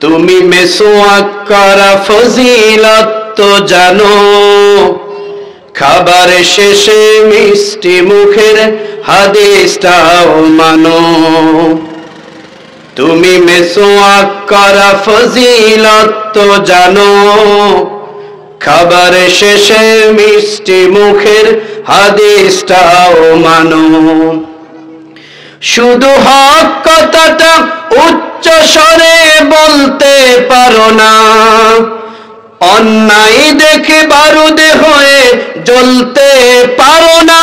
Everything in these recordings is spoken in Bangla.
তুমি মেসোয়াক করা ফজিলত জানো। খাবার শেষে মিষ্টি মুখের হাদিসটাও মানো। তুমি মেসোয়াক করা ফজিলত জানো। খাবার শেষে মিষ্টি মুখের হাদিসটাও মানো। শুধু হক কথাটা উচ্চ স্বরে বলতে পারো না। অন্যায় দেখে বারুদে হয়ে জ্বলতে পারো না।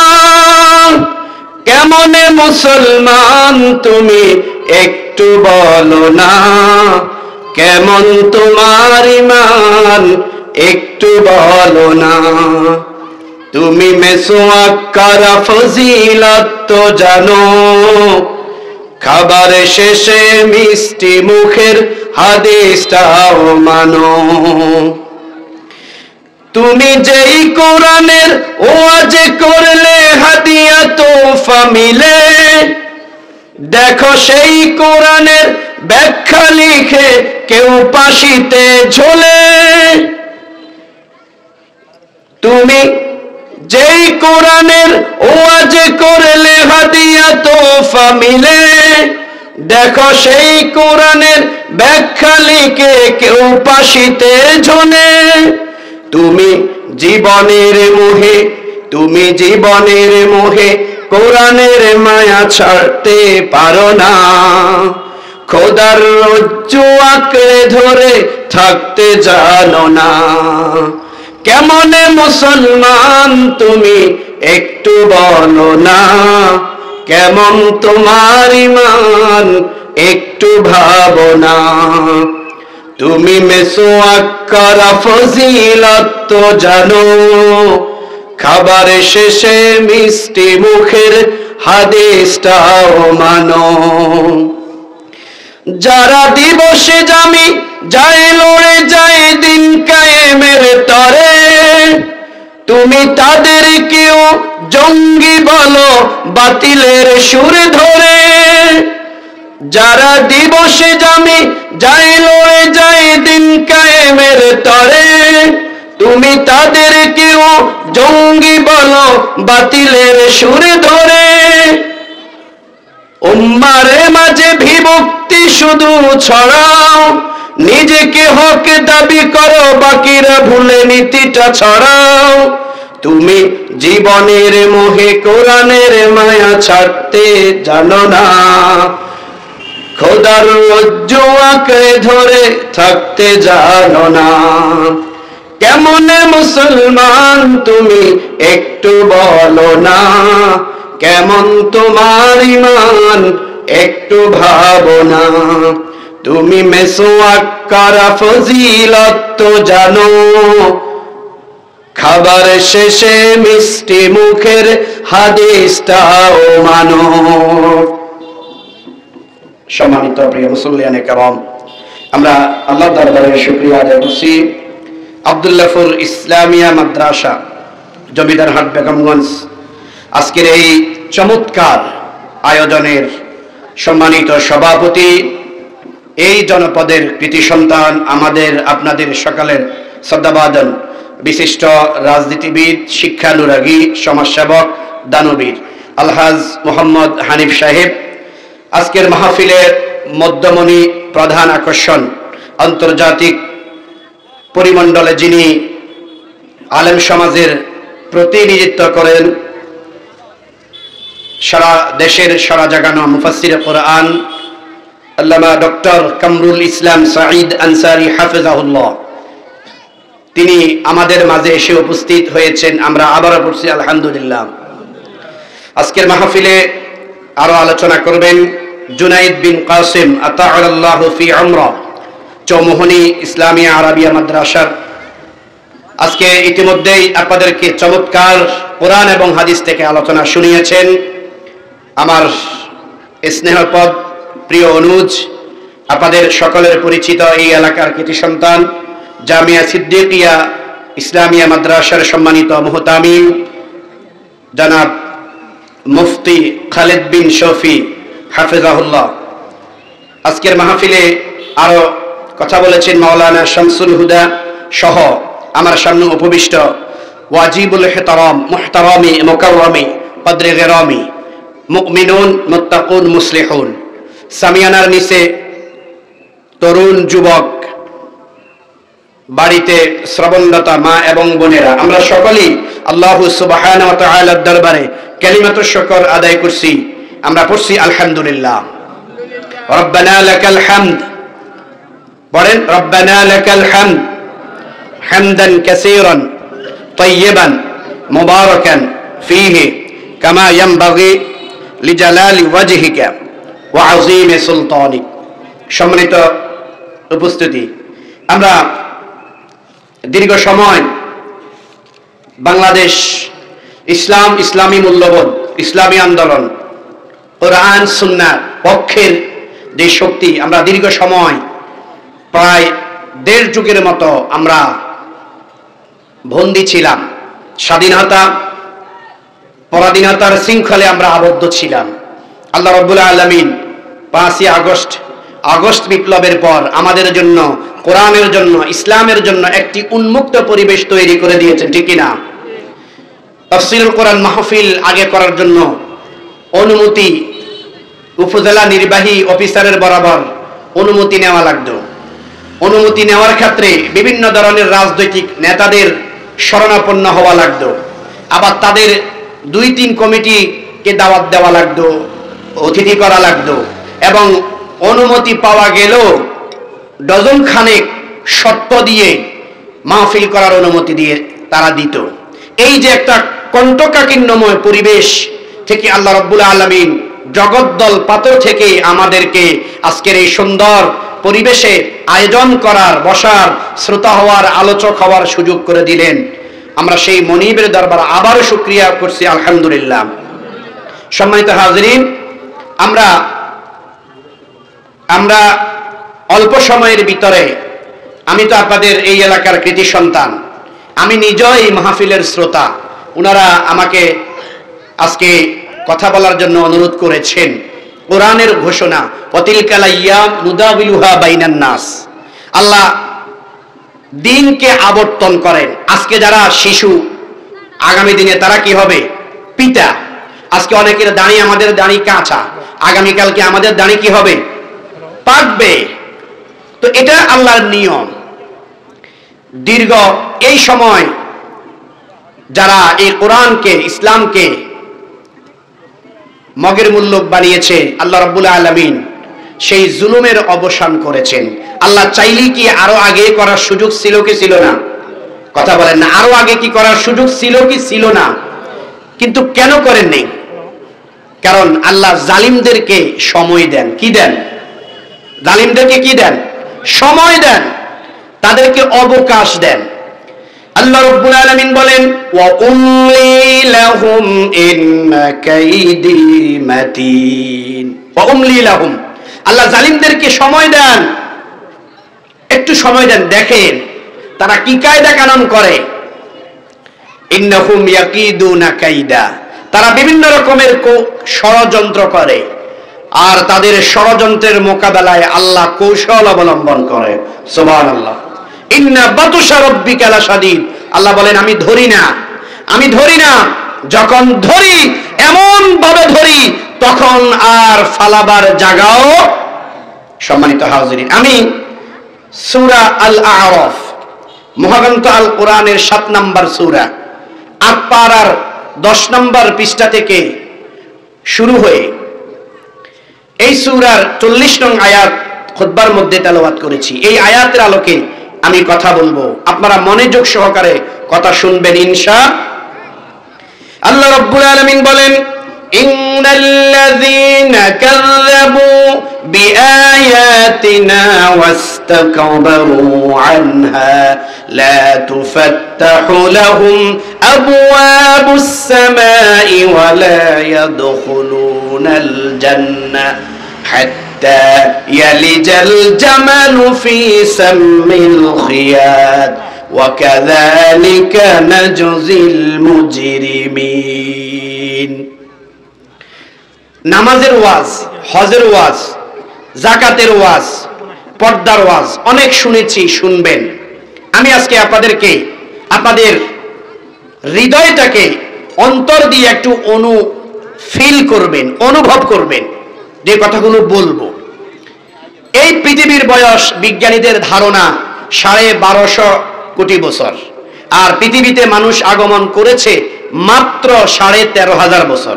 কেমনে মুসলমান তুমি একটু বলো না। কেমন তোমার ইমান একটু বলো না। তুমি মেসোয়াক করা ফজিলত তো জানো? খাবার শেষে মিষ্টি মুখের হাদিসটাও মানো। তুমি যেই কোরআনের ওয়াজ করলে হাদিয়া তোফা মিলে, দেখো সেই কোরআনের ব্যাখ্যা লিখে কেউ পাশিতে ঝোলে। তুমি যেই কোরআনের ওয়াজ করলে হাদিয়া তোফা মিলে, দেখো সেই কোরআনের ব্যাখ্যা লিখে কেউ পাশিতে ঝোলে। তুমি জীবনের মোহে, তুমি জীবনের মোহে কোরআনের মায়া ছাড়তে পারো না। খোদার রজ্জু আঁকড়ে ধরে থাকতে জানো না। কেমনে মুসলমান তুমি একটু বলো না কেমন তোমার ইমান একটু ভাবনা? তুমি মেসোয়াক করা ফজিলত জানো খাবার শেষে মিষ্টি মুখের হাদিসটাও মানো। যারা দিবসে জামি যায় লড়ে যায় দিন কায়েমের তরে। তুমি তাদের কেউ জঙ্গি বলো বাতিলের সুর ধরে। যারা দিবসে জামি যায় লড়ে যায় দিন কায়েমের তরে। তুমি তাদের কেউ জঙ্গি বলো বাতিলের সুর ধরে। উম্মারে মাঝে বিভক্তি শুধু ছড়াও। নিজেকে হক দাবি করো, বাকিরা ভুলে নীতিটা ছড়াও। তুমি জীবনের মোহে কোরআনের মায়া ছাড়তে জানো না। খোদার রজ্জু আঁকড়ে ধরে থাকতে জানো না। কেমন মুসলমান তুমি একটু বলো না। কেমন তোমার ইমান একটু ভাবো না তুমি মেসোয়াক করা ফজিলত তো জানো। খাবার শেষে মিষ্টি মুখের হাদিসটাও মানো। সম্মানিত প্রিয় মুসল্লিয়ানে কেমন আমরা আল্লাহ দরবারে শুক্রিয়া আদায় করছি। আবদুল্লাফুর ইসলামিয়া মাদ্রাসা জমিদার জমিদারহাট বেগমগঞ্জ, আজকের এই চমৎকার আয়োজনের সম্মানিত সভাপতি, এই জনপদের কৃতি সন্তান আমাদের আপনাদের সকালের শ্রদ্ধাবাদন। বিশিষ্ট রাজনীতিবিদ, শিক্ষানুরাগী, সমাজসেবক, দানবীর আলহাজ মোহাম্মদ হানিফ সাহেব। আজকের মাহফিলের মধ্যমণি প্রধান আকর্ষণ, আন্তর্জাতিক পরিমণ্ডলে যিনি আলেম সমাজের প্রতিনিধিত্ব করেন সারা দেশের সারা জাগানো মুফাসির কোরআন আল্লামা ডক্টর কামরুল ইসলাম সাঈদ আনসারি হাফেজাহুল্লাহ। তিনি আমাদের মাঝে এসে উপস্থিত হয়েছেন, আমরা আবারও পড়ছি, আলহামদুলিল্লাহ। আজকের মাহফিলে আরও আলোচনা করবেন জুনাইদ বিন কাসিম আতাহ ফি আমরা চৌমোহনী ইসলামিয়া আরবিয়া মাদ্রাসার। আজকে ইতিমধ্যেই আপনাদেরকে চমৎকার কোরআন এবং হাদিস থেকে আলোচনা শুনিয়েছেন। আমার স্নেহপদ প্রিয় অনুজ, আপনাদের সকলের পরিচিত এই এলাকার কৃতি সন্তান, জামিয়া সিদ্দিকিয়া ইসলামিয়া মাদ্রাসার সম্মানিত মোহতামিম, জনাব মুফতি খালেদ বিন শফি হাফেজাহুল্লাহ। আজকের মাহফিলে আরও কথা বলেছেন মাওলানা শামসুল হুদা সহ আমার সামনে উপবিষ্ট ওয়াজিবুল হেতারম মুহতারমি মোকারমি পদ্রে গেরমি। মুকমিনুন মুত্তাকুন মুসলিহুন সামিয়ানার নিচে তরুণ যুবক বাড়িতে শ্রবণদাতা মা এবং বোনেরা আমরা সকলেই আল্লাহ সুবাহান দরবারে কালিমাত শকর আদায় করছি আমরা পড়ছি আলহামদুলিল্লাহ রব্বানা লাকাল হামদ পড়েন রব্বানা লাকাল হামদ হামদান কাসীরান طيبا মুবারাকান ফীহি কামা ইয়ানবাগি সম্মানিত উপস্থিতি, আমরা দীর্ঘ সময় বাংলাদেশ ইসলাম ইসলামী মূল্যবোধ, ইসলামী আন্দোলন, কোরআন সুন্নার পক্ষের যে শক্তি, আমরা দীর্ঘ সময়, প্রায় দেড় যুগের মতো আমরা বন্দি ছিলাম। স্বাধীনতা পরাধীনতার শৃঙ্খলে আমরা আবদ্ধ ছিলাম। আল্লাহ রবুল্লা আলমিন পাঁচই আগস্ট আগস্ট বিপ্লবের পর আমাদের জন্য, কোরআনের জন্য, ইসলামের জন্য একটি উন্মুক্ত পরিবেশ তৈরি করে দিয়েছেন, ঠিক না তফসিল কোরআন মাহফিল আগে করার জন্য অনুমতি উপজেলা নির্বাহী অফিসারের বরাবর অনুমতি নেওয়া লাগতো। অনুমতি নেওয়ার ক্ষেত্রে বিভিন্ন ধরনের রাজনৈতিক নেতাদের শরণাপন্ন হওয়া লাগতো। আবার তাদের দুই তিন কমিটিকে দাওয়াত দেওয়া লাগতো, অতিথি করা লাগতো, এবং অনুমতি পাওয়া গেলেও ডজন খানেক শর্ত দিয়ে মাহফিল করার অনুমতি দিয়ে তারা দিত। এই যে একটা কণ্ঠকাকিন্নময় পরিবেশ থেকে আল্লাহ রব্বুল আলমিন জগদ্দল পাথর থেকে আমাদেরকে আজকের এই সুন্দর পরিবেশে আয়োজন করার, বসার, শ্রোতা হওয়ার, আলোচক হওয়ার সুযোগ করে দিলেন। আমরা সেই মনিবের দরবার আবারও সুক্রিয়া করছি, আলহামদুলিল্লাহ। সম্মানিত হাজরিন, আমরা আমরা অল্প সময়ের ভিতরে, আমি তো আপনাদের এই এলাকার কৃতি সন্তান, আমি নিজেই মাহফিলের শ্রোতা ওনারা আমাকে আজকে কথা বলার জন্য অনুরোধ করেছেন। কোরআনের ঘোষণা অতিল কালাইয়া মুদাবিলুহা বাইনান নাস। আল্লাহ দিনকে আবর্তন করেন। আজকে যারা শিশু, আগামী দিনে তারা কি হবে? পিতা। আজকে অনেকের দাঁড়িয়ে আমাদের দাঁড়ি কাঁচা। আগামীকালকে আমাদের দাঁড়ি কি হবে? পাকবে। তো এটা আল্লাহর নিয়ম। দীর্ঘ এই সময় যারা এই কোরআনকে, ইসলামকে মগের মূল্যক বানিয়েছে, আল্লাহ রব্বুল আলমিন সেই জুলুমের অবসান করেছেন। আল্লাহ চাইলেই কি আরও আগে করার সুযোগ ছিল কি ছিল না? কথা বলেন না, আরও আগে কি করার সুযোগ ছিল কি ছিল না? কিন্তু কেন করেননি কারণ আল্লাহ জালিমদেরকে সময় দেন। কি দেন? জালিমদেরকে কি দেন? সময় দেন। তাদেরকে অবকাশ দেন। আল্লাহ রব্বুল আলামিন বলেন, ওয়া উমলি লাহুম ইন্না কাইদি মাতিন। ওয়া উমলি লাহুম। আল্লাহ জালিমদেরকে সময় দেন। একটু সময় দেন, দেখেন তারা কি কায়দা কানুন করে। তারা বিভিন্ন রকমের ষড়যন্ত্র করে। আর তাদের ষড়যন্ত্রের মোকাবেলায় আল্লাহ কৌশল অবলম্বন করে। সোমান আল্লাহ ইন্না বাতুসা রব্বিকা লাশাদীদ। আল্লাহ বলেন, আমি ধরি না। আমি ধরি না। যখন ধরি এমন ভাবে ধরি তখন আর ফালাবার জায়গাও সম্মানিত হাজিরিন। আমি সূরা আল আরফ মহাগ্রন্থ আল কোরআনের সাত নাম্বার সূরা আটপাড়ার দশ নম্বর পৃষ্ঠা থেকে শুরু হয়ে এই সুরার চল্লিশ নং আয়াত খুতবার মধ্যে তেলাওয়াত করেছি। এই আয়াতের আলোকে আমি কথা বলব। আপনারা মনোযোগ সহকারে কথা শুনবেন ইনশা। আল্লাহ রব্বুল আলামিন বলেন إن الذين كذبوا بآياتنا واستكبروا عنها لا تفتح لهم أبواب السماء ولا يدخلون الجنة حتى يلج الجمل في سم الخياط وكذلك نجزي المجرمين নামাজের ওয়াজ, হজের ওয়াজ জাকাতের ওয়াজ, পর্দার ওয়াজ, অনেক শুনেছি, শুনবেন। আমি আজকে আপনাদেরকে, আপনাদের হৃদয়টাকে অন্তর দিয়ে একটু অনু ফিল করবেন, অনুভব করবেন, যে কথাগুলো বলব। এই পৃথিবীর বয়স বিজ্ঞানীদের ধারণা সাড়ে বারোশো কোটি বছর, আর পৃথিবীতে মানুষ আগমন করেছে মাত্র সাড়ে তেরো হাজার বছর।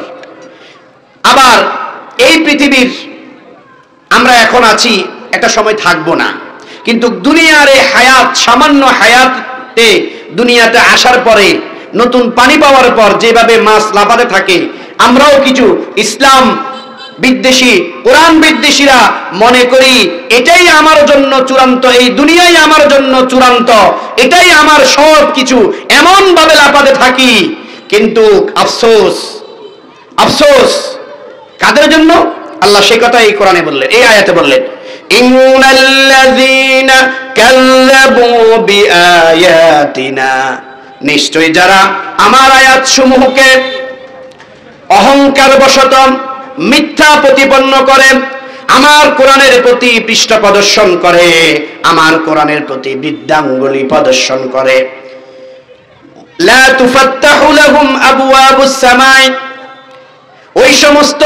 আবার এই পৃথিবীর আমরা এখন আছি, একটা সময় থাকব না। কিন্তু দুনিয়ার এই হায়াত, সামান্য হায়াতে দুনিয়াতে আসার পরে, নতুন পানি পাওয়ার পর যেভাবে মাছ লাফাতে থাকে, আমরাও কিছু ইসলাম বিদ্বেষী, কোরআন বিদ্বেষীরা মনে করি, এটাই আমার জন্য চূড়ান্ত, এই দুনিয়াই আমার জন্য চূড়ান্ত, এটাই আমার সব কিছু এমন ভাবে লাফাতে থাকি। কিন্তু আফসোস আফসোস কাদের জন্য? আল্লাহ সে কথা এই কোরআনে বললেন, এই আয়াতে বললেন নিশ্চয় যারা আমার আয়াত সমূহকে অহংকার বশত মিথ্যা প্রতিপন্ন করে, আমার কোরআনের প্রতি পৃষ্ঠ প্রদর্শন করে, আমার কোরআনের প্রতি বৃদ্ধাঙ্গুলি প্রদর্শন করে। লা তুফাত্তাহু লাহুম আবওয়াবুস সামাই ওই সমস্ত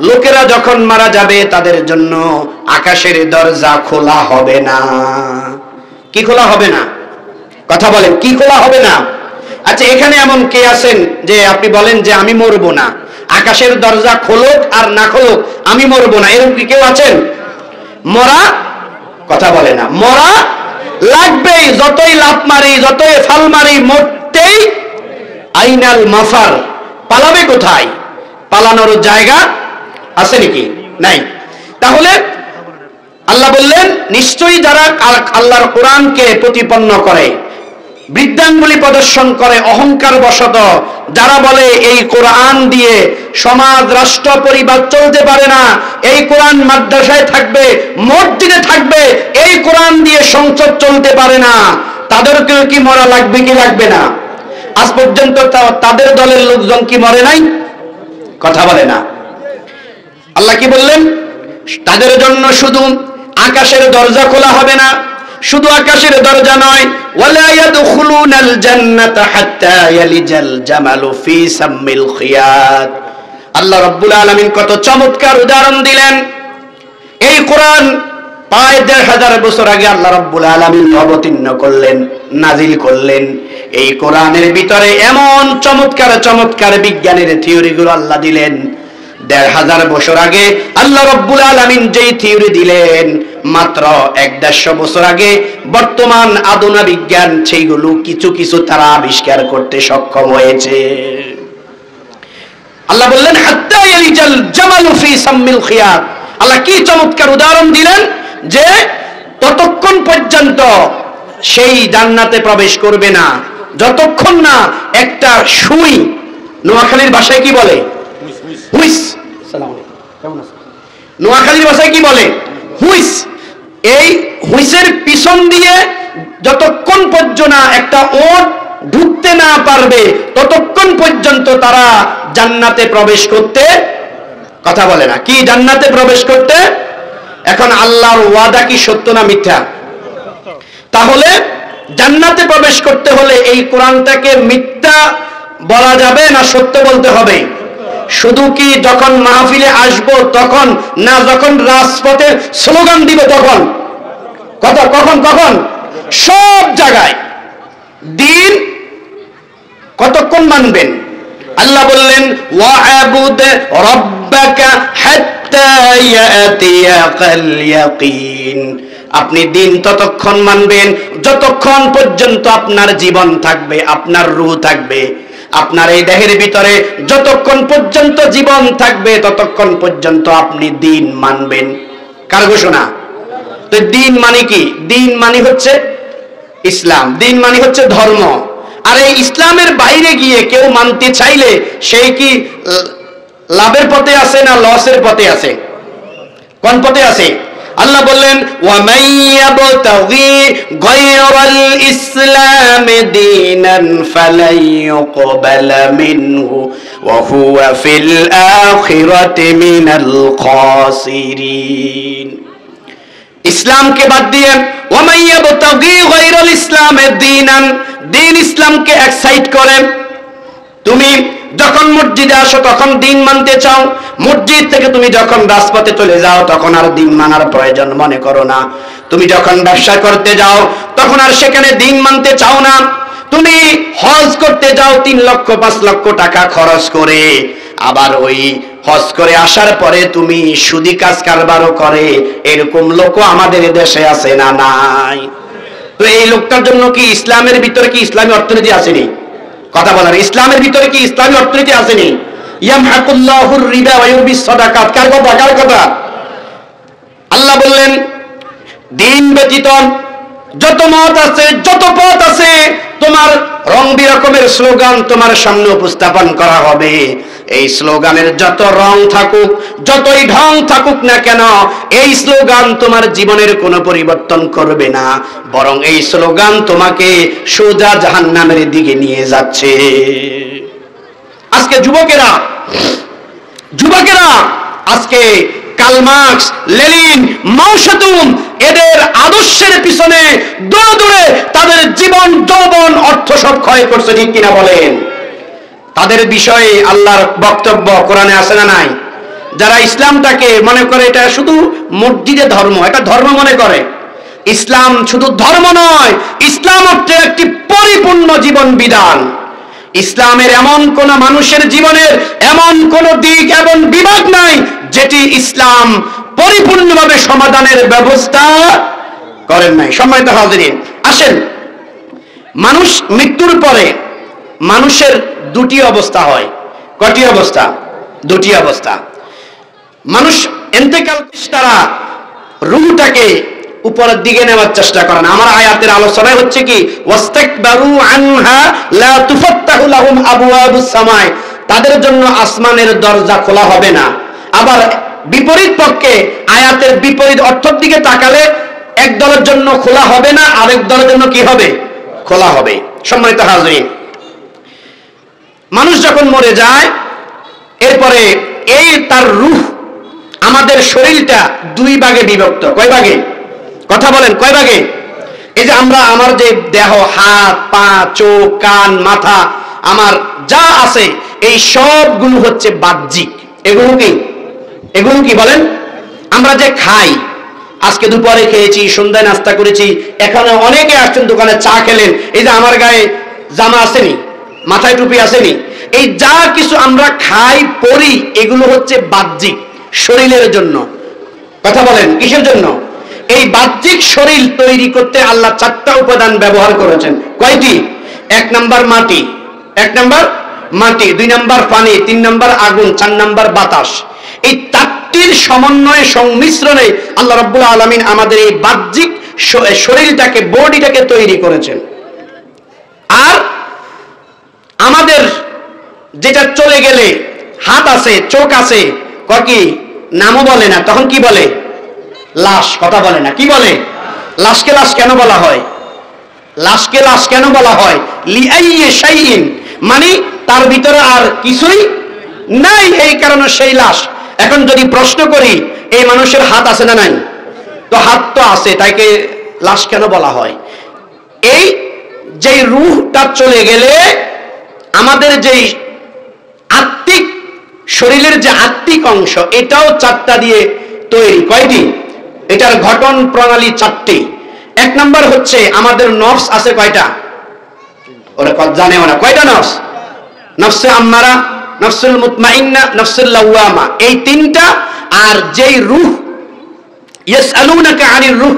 লোকেরা যখন মারা যাবে, তাদের জন্য আকাশের দরজা খোলা হবে না। কি খোলা হবে না? কথা বলেন, কি খোলা হবে না? আচ্ছা এখানে এমন কে আছেন যে আপনি বলেন যে আমি মরবো না? আকাশের দরজা খোলক আর না খোলক, আমি মরবো না। এরকম কি কেউ আছেন? মরা? কথা বলে না। মরা লাগবেই যতই লাভ মারি, যতই ফাল মারি, মরতেই আইনাল মাফার পালাবে কোথায়? পালানোর জায়গা আছে নাকি? নাই। তাহলে আল্লাহ বললেন, নিশ্চয়ই যারা আল্লাহর কোরআনকে প্রতিপন্ন করে, বৃদ্ধাঙ্গুলি প্রদর্শন করে অহংকার বশত যারা বলে এই কোরআন দিয়ে সমাজ, রাষ্ট্র, পরিবার চলতে পারে না, এই কোরআন মাদ্রাসায় থাকবে, মসজিদে থাকবে, এই কোরআন দিয়ে সংসদ চলতে পারে না, তাদেরকেও কি মরা লাগবে, কি লাগবে না? আজ পর্যন্ত তাদের দলের লোকজন কি মরে নাই? কথা বলে না। আল্লাহ কি বললেন? তাদের জন্য শুধু আকাশের দরজা খোলা হবে না, শুধু আকাশের দরজা নয় সাম্মিল আল্লাহ রাব্বুল আলামিন কত চমৎকার উদাহরণ দিলেন। এই কোরআন প্রায় দেড় হাজার বছর আগে আল্লাহ রাব্বুল আলামিন অবতীর্ণ করলেন নাজিল করলেন। এই কোরআনের ভিতরে এমন চমৎকার চমৎকার বিজ্ঞানের থিওরিগুলো আল্লাহ দিলেন। দেড় হাজার বছর আগে আল্লাহ রব্বুল আলমিন যেই থিওরি দিলেন, মাত্র এক দেড়শো বছর আগে বর্তমান আদুনা বিজ্ঞান সেইগুলো কিছু কিছু তারা আবিষ্কার করতে সক্ষম হয়েছে। আল্লাহ বললেন আল্লাহ কি চমৎকার উদাহরণ দিলেন যে ততক্ষণ পর্যন্ত সেই জান্নাতে প্রবেশ করবে না। যতক্ষণ না একটা সুই নোয়াখালীর ভাষায় কি বলে? হুইস নোয়াখালীর ভাষায় কি বলে? হুইস। এই হুইসের পিছন দিয়ে যতক্ষণ পর্যন্ত একটা ওট ঢুকতে না পারবে ততক্ষণ পর্যন্ত তারা জান্নাতে প্রবেশ করতে কথা বলে না। কি জান্নাতে প্রবেশ করতে? এখন আল্লাহর ওয়াদা কি সত্য না মিথ্যা? তাহলে জান্নাতে প্রবেশ করতে হলে এই কোরআনটাকে মিথ্যা বলা যাবে না সত্য বলতে হবে। শুধু কি যখন মাহফিলে আসব তখন না যখন রাজপথে স্লোগান দিব তখন? কত, কখন কখন? সব জায়গায়। দিন কতক্ষণ মানবেন? আল্লাহ বললেন ইয়াকিন। আপনি দিন ততক্ষণ মানবেন, যতক্ষণ পর্যন্ত আপনার জীবন থাকবে, আপনার রূহ থাকবে, আপনার এই দেহের ভিতরে যতক্ষণ পর্যন্ত জীবন থাকবে, ততক্ষণ পর্যন্ত আপনি দিন মানবেন। কার ঘোষণা? তো দিন মানে কি? দিন মানে হচ্ছে ইসলাম, দিন মানে হচ্ছে ধর্ম। আর এই ইসলামের বাইরে গিয়ে কেউ মানতে চাইলে সেই কি লাভের পথে আছে না লসের পথে আছে? কোন পথে আছে? আল্লাহ বললেন ইসলামকে বাদ দিয়ে ইসলামের দিনান দিন ইসলামকে এক্সাইট করে তুমি যখন মসজিদে আসো, তখন দিন মানতে চাও। মসজিদ থেকে তুমি যখন রাজপথে চলে যাও, তখন আর দিন মানার প্রয়োজন মনে করো না। তুমি যখন ব্যবসা করতে যাও, তখন আর সেখানে দিন মানতে চাও না। তুমি হজ করতে যাও, তিন লক্ষ, পাঁচ লক্ষ টাকা খরচ করে। আবার ওই হজ করে আসার পরে তুমি সুদি কাজ কারবারও করে। এরকম লোকও আমাদের দেশে আছে না নাই? তো এই লোকটার জন্য কি ইসলামের ভিতরে কি ইসলামী অর্থনীতি আসেনি? কথা বলার। ইসলামের ভিতরে কি ইসলামী অর্থনীতি আসেনি? আল্লাহ বললেন, দিন ব্যতীত যত মত আছে, যত পথ আছে, তোমার রং বিরকমের স্লোগান তোমার সামনে উপস্থাপন করা হবে। এই স্লোগানের যত রং থাকুক, যতই ঢং থাকুক না কেন, এই স্লোগান তোমার জীবনের কোনো পরিবর্তন করবে না। বরং এই স্লোগান তোমাকে সোজা জাহান্নামের দিকে নিয়ে যাচ্ছে। আজকে যুবকেরা যুবকেরা, আজকে কালমার্কস লেনিন মাওসেতুং এদের আদর্শের পিছনে দৌড়ে দৌড়ে তাদের জীবন যৌবন অর্থ সব ক্ষয় করছে, ঠিক কিনা বলেন? তাদের বিষয়ে আল্লাহর বক্তব্য কোরআনে আসে না নাই? যারা ইসলামটাকে মনে করে এটা শুধু মসজিদে ধর্ম, এটা ধর্ম মনে করে। ইসলাম শুধু ধর্ম নয়, ইসলাম হচ্ছে একটি পরিপূর্ণ জীবন বিধান। ইসলামের এমন কোন মানুষের জীবনের এমন কোন দিক এবং বিভাগ নাই, যেটি ইসলাম পরিপূর্ণভাবে সমাধানের ব্যবস্থা করেন নাই। সম্মানিত হাজিরিন, আসেন। মানুষ মৃত্যুর পরে মানুষের দুটি অবস্থা হয়। কটি অবস্থা? দুটি অবস্থা। মানুষ এন্তেকাল তারা রুহটাকে উপরের দিকে নেওয়ার চেষ্টা করেন আমার আয়াতের আলোচনায় হচ্ছে কি তাদের জন্য আসমানের দরজা খোলা হবে না। আবার বিপরীত পক্ষে আয়াতের বিপরীত অর্থের দিকে তাকালে এক দলের জন্য খোলা হবে না, আরেক দলের জন্য কি হবে? খোলা হবে। সম্মানিত হাজরিন মানুষ যখন মরে যায়, এরপরে এই তার রূহ আমাদের শরীরটা দুই ভাগে বিভক্ত। কয় ভাগে? কথা বলেন, কয় ভাগে? এই যে আমরা, আমার যে দেহ, হাত, পা, চোখ, কান, মাথা, আমার যা আছে, এই সবগুলো হচ্ছে বাহ্যিক। এগুলো কি? এগুলো কি বলেন? আমরা যে খাই, আজকে দুপুরে খেয়েছি, সন্ধ্যায় নাস্তা করেছি, এখানে অনেকে আসছেন দোকানে চা খেলেন, এই যে আমার গায়ে জামা আসেনি। মাথায় টুপি আসেনি। এই যা কিছু আমরা খাই পরি এগুলো হচ্ছে বাহ্যিক শরীরের জন্য। কথা বলেন, কিসের জন্য? এই বাহ্যিক শরীর তৈরি করতে আল্লাহ চারটা উপাদান ব্যবহার করেছেন। কয়টি? এক নাম্বার মাটি। এক নাম্বার মাটি, দুই নাম্বার পানি, তিন নাম্বার আগুন, চার নাম্বার বাতাস। এই চারটির সমন্বয়ে, সংমিশ্রণে আল্লাহ রব্বুল আলমিন আমাদের এই বাহ্যিক শরীরটাকে, বডিটাকে তৈরি করেছেন আর আমাদের যেটা চলে গেলে হাত আছে, চোখ আছে কি, নামও বলে না, তখন কি বলে? লাশ, কথা বলে না, কি বলে? লাশকে লাশ কেন বলা হয়? লাশকে লাশ কেন বলা হয়? মানে তার ভিতরে আর কিছুই নাই, এই কারণে সেই লাশ। এখন যদি প্রশ্ন করি, এই মানুষের হাত আছে না নাই? তো হাত তো আছে, তাইকে লাশ কেন বলা হয়? এই যে রুহটা চলে গেলে, আমাদের যেই আত্মিক, শরীরের যে আত্মিক অংশ, এটাও চারটা দিয়ে তৈরি। কয়টি? এটার গঠন প্রণালী চারটি। এক নাম্বার হচ্ছে আমাদের নফস আছে কয়টা? ওরা কয়টা নফস? নফসে আম্মারা, নফসুল মুতমাইন্না, নফসুল লাওয়ামা। এই তিনটা, আর যেই রূহ আনির রূহ।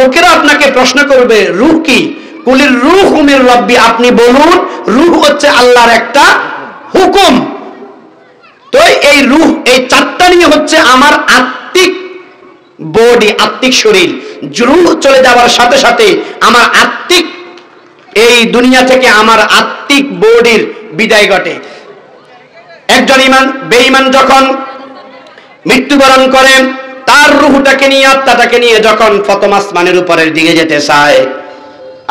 লোকেরা আপনাকে প্রশ্ন করবে, রূহ কি? কুলির রূহ মির রব্বি, আপনি বলুন, রূহ হচ্ছে আল্লাহর একটা হুকুম। তো এই রুহ, এই চারটা নিয়ে হচ্ছে আমার আত্মিক বডি আত্মিক শরীর। রূহ চলে যাওয়ার সাথে সাথে আমার আত্মিক, এই দুনিয়া থেকে আমার আত্মিক বডির বিদায় ঘটে। একজন ইমান, বেঈমান যখন মৃত্যুবরণ করেন তার রুহটাকে নিয়ে, আত্মাটাকে নিয়ে যখন প্রথম আসমানের উপরের দিকে যেতে চায়,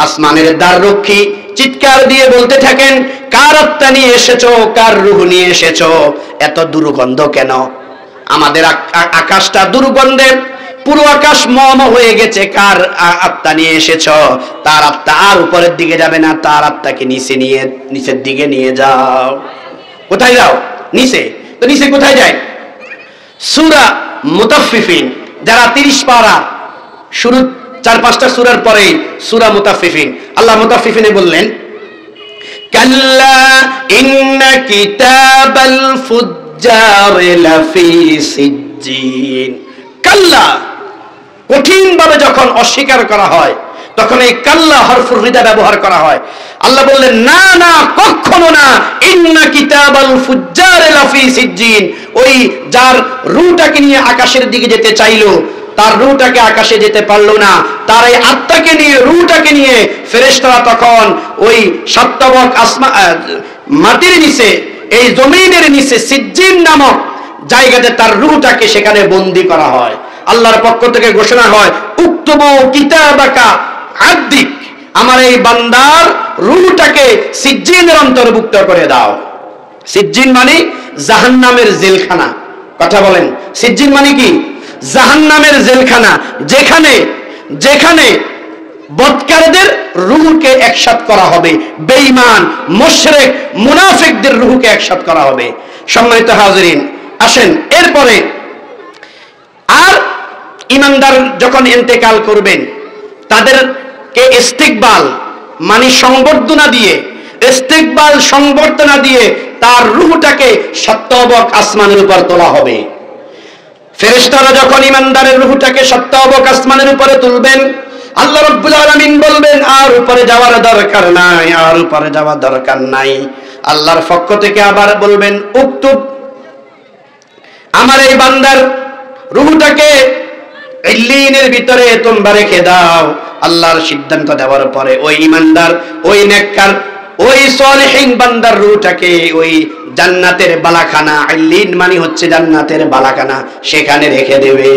আসমানের দ্বার রক্ষী চিৎকার দিয়ে বলতে থাকেন, কার আত্মা নিয়ে এসেছ? কার রুহ নিয়ে এসেছ? এত দুর্গন্ধ কেন? আমাদের আকাশটা দুর্গন্ধে পুরো আকাশ মম হয়ে গেছে, কার আত্মা নিয়ে এসেছ? তার আত্মা আর উপরের দিকে যাবে না, তার আত্মাকে নিচে নিয়ে, নিচের দিকে নিয়ে যাও। কোথায় যাও? নিচে। তো নিচে কোথায় যায়? সুরা মুতাফিফিন যারা তিরিশ পারা শুরু চার পাঁচটা সুরার পরে সুরা মুতাফিফিন আল্লাহ মুতাফিফিনে বললেন, কাল্লা ইন্না কিতাবাল ফুজ্জার সিজ্জিন। কাল্লা কঠিন যখন অস্বীকার করা হয়, তখন এই কাল্লা হরফুর হৃদয় ব্যবহার করা হয়। আল্লাহ বললেন, না না কখনো না। ইন্না কিতাবাল ফুজ্জার লাফি সিজ্জিন। ওই যার রুটাকে নিয়ে আকাশের দিকে যেতে চাইলো তার রুটাকে আকাশে যেতে পারল না। তার এই আত্মাকে নিয়ে রুটাকে নিয়ে ফেরেশতারা তখন ওই সপ্তবক আসমা মাটির নিচে, এই জমিনের নিচে সিজ্জিন নামক জায়গাতে তার রুহটাকে সেখানে বন্দি করা হয়। আল্লাহর পক্ষ থেকে ঘোষণা হয়, উক্তব কিতাবাকা আদ্দিক আমার এই বান্দার রুহটাকে সিজ্জিনের অন্তর্ভুক্ত করে দাও। সিজ্জিন মানে জাহান্নামের জেলখানা। কথা বলেন। সিজ্জিন মানে কি? জাহান্নামের জেলখানা। যেখানে যেখানে বৎকারদের রুহকে একসাথ করা হবে। বেঈমান, মুশরিক, মুনাফিকদের রুহকে একসাথ করা হবে। সম্মানিত হাজিরিন, আসেন। এরপরে আর ইমানদার যখন ইন্তেকাল করবেন, তাদেরকে ইস্তিকবাল মানে সংবর্ধনা দিয়ে, ইস্তিকবাল, সংবর্ধনা দিয়ে তার রুহটাকে সত্যবক আসমানের উপর তোলা হবে। ফেরেশতারা যখন ইমানদারের রুহটাকে সত্যবক আসমানের উপরে তুলবেন, আল্লাহ রাব্বুল আলামিন বলবেন, আর উপরে যাওয়ার দরকার নাই, আর উপরে যাওয়ার দরকার নাই। আল্লাহর পক্ষ থেকে আবার বলবেন, উক্তুব, আমার এই বান্দার রুহটাকে ইল্লিনের ভিতরে তোমরা রেখে দাও। আল্লাহর সিদ্ধান্ত দেওয়ার পরে ওই ইমানদার, ওই নেককার, ওই সলিহিন বান্দার রুহটাকে ওই জান্নাতের বালাখানা ইল্লিন মানে হচ্ছে জান্নাতের বালাখানা, সেখানে রেখে দেবে।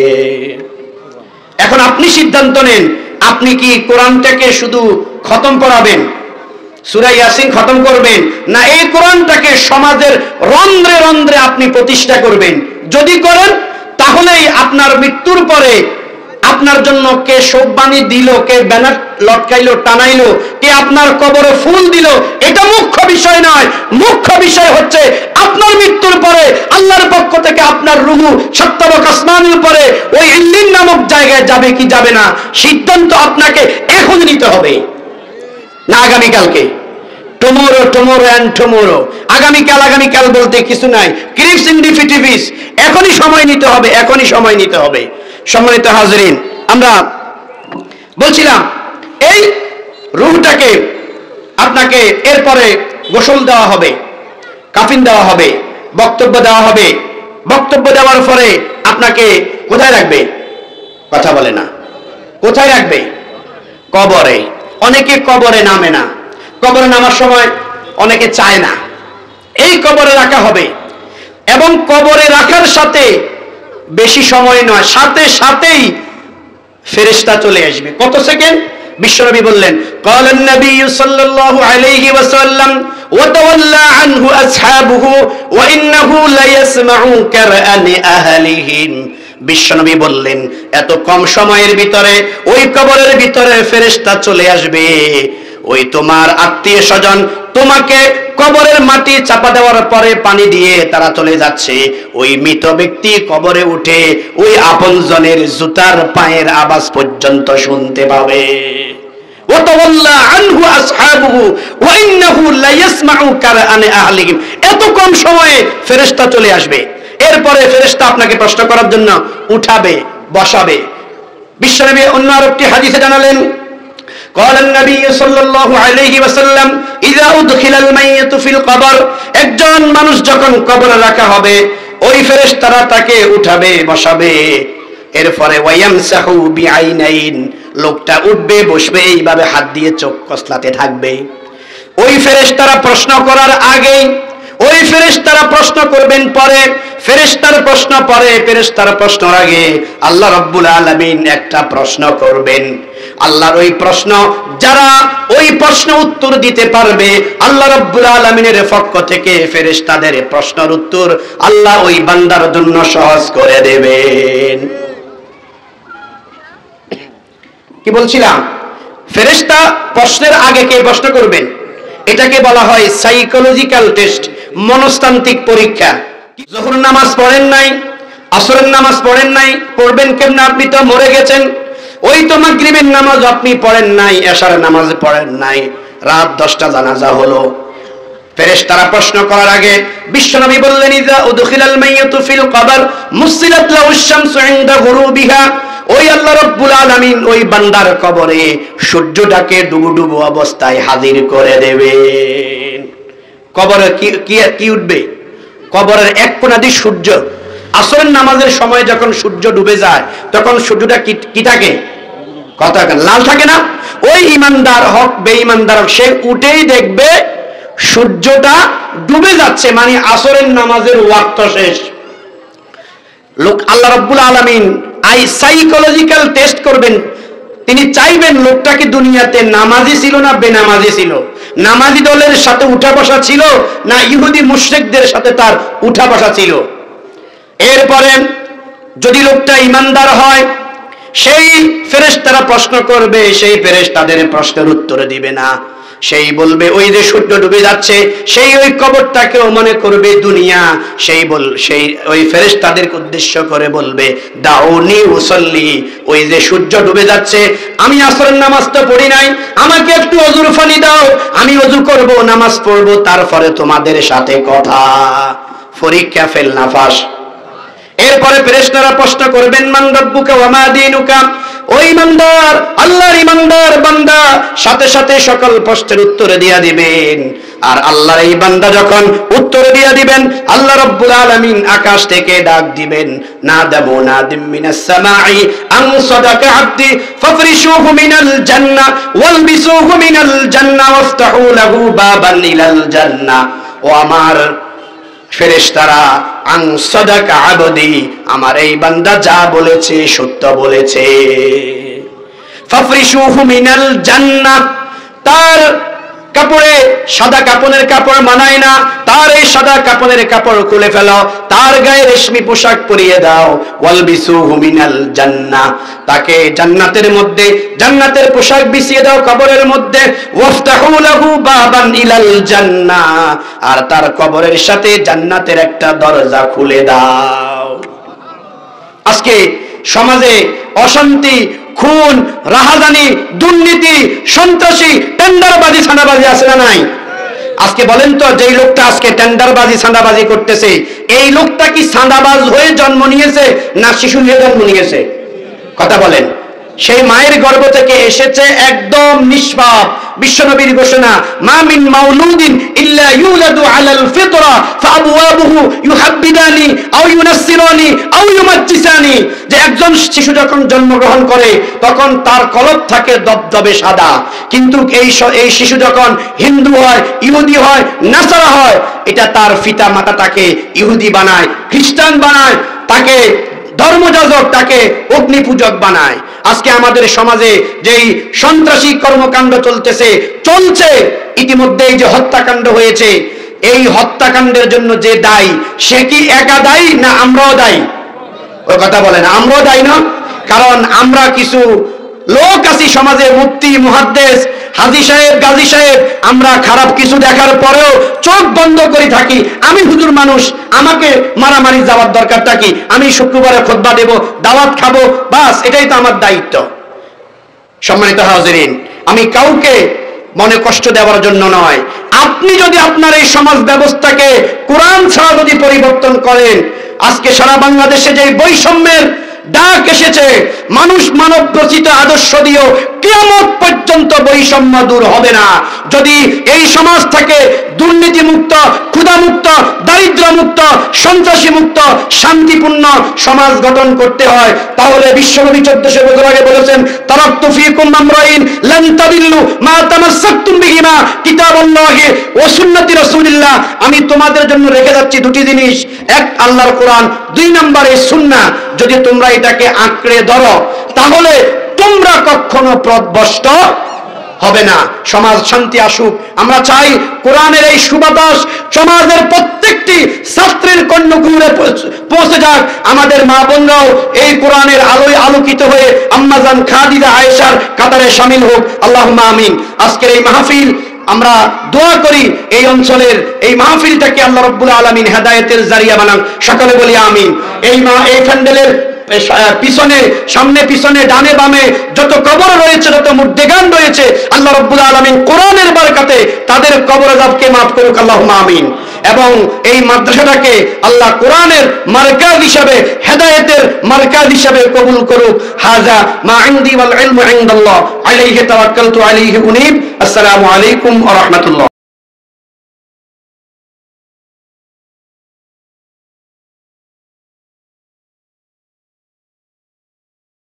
এখন আপনি সিদ্ধান্ত নেন, আপনি কি কোরআনটাকে শুধু খতম করাবেন, সুরা ইয়াসিন খতম করবেন, না এই কোরআনটাকে সমাজের রন্ধ্রে রন্ধ্রে আপনি প্রতিষ্ঠা করবেন? যদি করেন, তাহলেই আপনার মৃত্যুর পরে আপনার জন্য কে শোকবাণী দিল, কে ব্যানার লটকাইলো, টানাইলো, কে আপনার কবরে ফুল দিল, এটা মুখ্য বিষয় নয়। মুখ্য বিষয় হচ্ছে আপনার মৃত্যুর পরে আল্লাহর পক্ষ থেকে আপনার রুহু সত্তরক আসমানের উপরে ওই ইল্লিন নামক জায়গায় যাবে কি যাবে না, সিদ্ধান্ত আপনাকে এখন নিতে হবে। না আগামীকালকে। টুমোরো টুমোরো অ্যান্ড টুমোরো আগামীকাল আগামীকাল বলতে কিছু নাই। ক্রিপস ইন্ডিফিটিভিস এখনই সময় নিতে হবে, এখনই সময় নিতে হবে। সম্মানিত হাজরিন, আমরা বলছিলাম, এই রুহটাকে আপনাকে এরপরে গোসল দেওয়া হবে, কাফিন দেওয়া হবে, বক্তব্য দেওয়া হবে। বক্তব্য দেওয়ার পরে আপনাকে কোথায় রাখবে? কথা বলে না। কোথায় রাখবে? কবরে। অনেকে কবরে নামে না। কবরে নামার সময় অনেকে চায় না। এই কবরে রাখা হবে। এবং কবরে রাখার সাথে বেশি সময় নয় সাথে সাথেই ফেরেশতা চলে আসবে কত সেকেন্ড বিশ্বনবী বললেন قال النبي صلى الله عليه وسلم وتولى عنه أصحابه وإنه ليسمع كرأن أهلهم বিশ্বনবী বললেন এত কম সময়ের ভিতরে ওই কবরের ভিতরে ফেরেশতা চলে আসবে ওই তোমার আত্মীয় স্বজন তোমাকে কবরের মাটি চাপা দেওয়ার পরে পানি দিয়ে তারা চলে যাচ্ছে। ওই মৃত ব্যক্তি কবরে উঠে ওই আপনজনের জুতার পায়ের আওয়াজ পর্যন্ত শুনতে পাবে। এত কম সময়ে ফেরেস্তা চলে আসবে। এরপরে ফেরেস্তা আপনাকে প্রশ্ন করার জন্য উঠাবে, বসাবে। বিশ্বনবী অন্য আরেকটি হাদিসে জানালেন قال النبي صلى الله عليه وسلم اذا ادخل الميت في القبر একজন মানুষ যখন কবরে রাখা হবে ওই ফেরেশতারা তাকে উঠাবে বসাবে এরপরে ওয়ায়ামসাহু বিআইনাইন লোকটা উঠবে বসবে এইভাবে হাত দিয়ে চোখ কসলাতে থাকবে ওই ফেরেশতারা প্রশ্ন করার আগেই ওই ফেরেশতারা প্রশ্ন করবেন পরে ফেরেশতার প্রশ্ন পরে ফেরেশতার প্রশ্নের আগে আল্লাহ রব্বুল আলামিন একটা প্রশ্ন করবেন আল্লাহর ওই প্রশ্ন, যারা ওই প্রশ্ন উত্তর দিতে পারবে, আল্লাহ রব্বুল আলামিনের পক্ষ থেকে ফেরেশতাদের প্রশ্নের উত্তর আল্লাহ ওই বান্দার জন্য সহজ করে দেবেন। কি বলছিলাম? ফেরেশতা প্রশ্নের আগে কে প্রশ্ন করবেন? এটাকে বলা হয় সাইকোলজিক্যাল টেস্ট মনস্তান্ত্রিক পরীক্ষা। জোহর নামাজ পড়েন নাই, আসরের নামাজ পড়েন নাই, পড়বেন কেমন? আপনি তো মরে গেছেন। ওই তো মাগরিবের নামাজ আপনি পড়েন নাই, এশার নামাজ পড়েন নাই। রাত দশটা জানাজা হলো। ফেরেশতারা প্রশ্ন করার আগে বিশ্বনবী বললেন, ইজা উদখিলাল মাইয়াতু ফিল কবর মুসিলাত লাহু শামসু ইনদা গুরুবিহা। ওই আল্লাহ রাব্বুল আলামিন ওই বান্দার কবরে সূর্যটাকে ডুবু অবস্থায় হাজির করে দেবেন। কবরে কি কি উঠবে? কবরের এক কোনাদি সূর্য আসরের নামাজের সময় যখন সূর্য ডুবে যায়, তখন সূর্যটা কি থাকে? কথা লাল থাকে না? ওই ইমানদার হক, বেঈমানদার হক, সে উঠেই দেখবে সূর্যটা ডুবে যাচ্ছে মানে আসরের নামাজের ওয়াক্ত শেষ। লোক, আল্লাহ রব্বুল আলমিন আই সাইকোলজিক্যাল টেস্ট করবেন। তিনি চাইবেন লোকটা কি দুনিয়াতে নামাজি ছিল না বেনামাজি ছিল? নামাজি দলের সাথে উঠা বসা ছিল না ইহুদি মুশ্রিকদের সাথে তার উঠা বসা ছিল? এরপরে যদি লোকটা ইমানদার হয়, সেই ফেরেশ তারা প্রশ্ন করবে, সেই ফেরেশ তাদের প্রশ্নের উত্তর দিবে না। সেই বলবে, ওই যে সূর্য ডুবে যাচ্ছে, সেই ওই কবরটাকেও মনে করবে দুনিয়া। সেই বল, সেই ওই ফেরেশ তাদের উদ্দেশ্য করে বলবে, দাউনি উসল্লি, ওই যে সূর্য ডুবে যাচ্ছে, আমি আসরের নামাজ তো পড়ি নাই, আমাকে একটু অজুর ফানি দাও, আমি অজু করব, নামাজ পড়ব, তারপরে তোমাদের সাথে কথা। পরীক্ষা ফেল নাফাস এরপরে ফেরেশতারা প্রশ্ন করবেন, মান রব্বুকা ওয়া মা দীনুকা? ওই ইমানদার, আল্লাহর ইমানদার বান্দা সাথে সাথে সকল প্রশ্নের উত্তর দিয়া দিবেন। আর আল্লাহর এই বান্দা যখন উত্তর দিয়া দিবেন, আল্লাহ রব্বুল আলামিন আকাশ থেকে ডাক দিবেন, না দেবো না দিম মিনাস সামাই, আন সাদাকা আব্দি ফাফরিশুহু মিনাল জান্নাহ ওয়ালবিসুহু মিনাল জান্নাহ ওয়াফতাহু লাহু বাবান ইলাল জান্নাহ ও আমার ফেরেশতারা আং সদাকা আবদি, আমার এই বান্দা যা বলেছে, সত্য বলেছে। ফাফরিশুহু মিনাল জান্নাত তার কাপড়ে, সাদা কাপড়ের কাপড় মানায় না। তার এই সাদা কাপড়ের কাপড় খুলে ফেলো, তার গায়ে রেশমি পোশাক পরিয়ে দাও। ওয়ালবিসুহু মিনাল জান্নাহ তাকে জান্নাতের মধ্যে, জান্নাতের পোশাক বিছিয়ে দাও কবরের মধ্যে। ওয়াফতাহু লাহু বাবান ইলাল জান্নাহ আর তার কবরের সাথে জান্নাতের একটা দরজা খুলে দাও। আজকে সমাজে অশান্তি খুন রাহাজানি দুর্নীতি, সন্ত্রাসী, টেন্ডারবাজি, ছানাবাজি আছে না নাই? আজকে বলেন তো, যেই লোকটা আজকে টেন্ডারবাজি ছাঁদাবাজি করতেছে, এই লোকটা কি ছাঁদাবাজ হয়ে জন্ম নিয়েছে না শিশু নিয়ে জন্ম নিয়েছে? কথা বলেন। সেই মায়ের গর্ভ থেকে এসেছে একদম নিষ্পাপ। বিশ্বনবীর ঘোষণা, মা মিন মাউলুদিন ইল্লা ইউলাদু আলাল ফিতরা, ফাআবওয়াবুহু ইউহাব্বিদানি আও ইউনাসসিরানি আও ইউমাজ্জিসানি। যে একজন শিশু যখন জন্মগ্রহণ করে, তখন তার কলব থাকে দবদবে সাদা। কিন্তু এই এই শিশু যখন হিন্দু হয়, ইহুদি হয়, নাসারা হয়, এটা তার পিতা মাতা তাকে ইহুদি বানায়, খ্রিস্টান বানায়, তাকে ধর্মযাজক তাকে অগ্নি পূজক বানায়। আজকে আমাদের সমাজে যেই সন্ত্রাসী কর্মকাণ্ড চলতেছে, চলছে ইতিমধ্যে এই যে হত্যাকাণ্ড হয়েছে, এই হত্যাকাণ্ডের জন্য যে দায়ী, সে কি একা দায়ী না আমরাও দায়ী? ওই কথা বলেন আমরাও দায়ী না। কারণ আমরা কিছু লোক আছি সমাজে, মুফতি, মুহাদ্দেস, হাজি সাহেব, গাজী সাহেব, আমরা খারাপ কিছু দেখার পরেও চোখ বন্ধ করে থাকি। আমি হুজুর মানুষ, আমাকে মারামারি যাওয়ার দরকারটা কি? আমি শুক্রবারে খোদবা দেব, দাওয়াত খাব, বাস, এটাই তো আমার দায়িত্ব। সম্মানিত হাজরিন, আমি কাউকে মনে কষ্ট দেওয়ার জন্য নয়। আপনি যদি আপনার এই সমাজ ব্যবস্থাকে কোরআন ছাড়া যদি পরিবর্তন করেন, আজকে সারা বাংলাদেশে যে বৈষম্যের ডাক এসেছে। মানুষ মানব রচিত আদর্শ দিয়েও কিয়ামত পর্যন্ত বৈষম্য দূর হবে না। যদি এই সমাজ থেকে দুর্নীতি মুক্ত ক্ষুধা মুক্ত দারিদ্র মুক্ত সন্ত্রাসী মুক্ত শান্তিপূর্ণ সমাজ গঠন করতে হয়, তাহলে বিশ্বনবী চোদ্দশো বছর আগে বলেছেন, তারাক্তু ফিকুম আমরাইন লান তাদিল্লু মা বিহিমা কিতাবুল্লাহি ওয়া সুন্নতি রাসূলিল্লাহ। আমি তোমাদের জন্য রেখে যাচ্ছি দুটি জিনিস। এক, আল্লাহর কোরআন। দুই নম্বরে সুন্নাহ। যদি তোমরা এটাকে আঁকড়ে ধরো, তাহলে তোমরা কখনো পথভ্রষ্ট হবে না। সমাজ শান্তি আসুক। আমরা চাই কোরআনের এই সুবাতাস সমাজের প্রত্যেকটি ছাত্রের কর্ণকুরে পৌঁছে যাক। আমাদের মা বোনরাও এই কোরআনের আলোয় আলোকিত হয়ে আম্মাজান খাদিদা আয়েশার কাতারে সামিল হোক। আল্লাহ আমিন। আজকের এই মাহফিল আমরা দোয়া করি এই অঞ্চলের, এই মাহফিলটাকে আল্লাহ রব্বুল আলমিন হেদায়তের জারিয়া বানান সকলে বলি আমিন। এই মা, এই প্যান্ডেলের পিছনে, সামনে, পিছনে, ডানে, বামে যত কবর রয়েছে, যত রয়েছে, আল্লাহ রব্বুল আলমিন কোরআনের বারকাতে তাদের কবর মাফ করুক আল্লাহ আমিন। এবং এই মাদ্রাসাটাকে আল্লাহ কোরআনের মার্কাজ হিসাবে, হেদায়েতের মার্কাজ হিসাবে কবুল করুক। হাজা মা ইনদি ওয়াল ইলমু ইনদাল্লাহ। আলাইহি তাওয়াক্কালতু, আলাইহি আসসালামু আলাইকুম ওয়া রাহমাতুল্লাহ।